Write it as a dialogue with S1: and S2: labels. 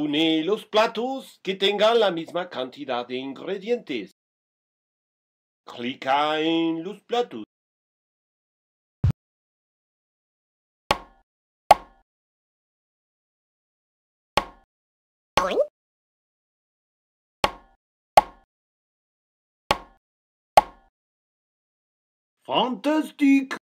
S1: Une los platos que tengan la misma cantidad de ingredientes. Clica en los platos. Fantastique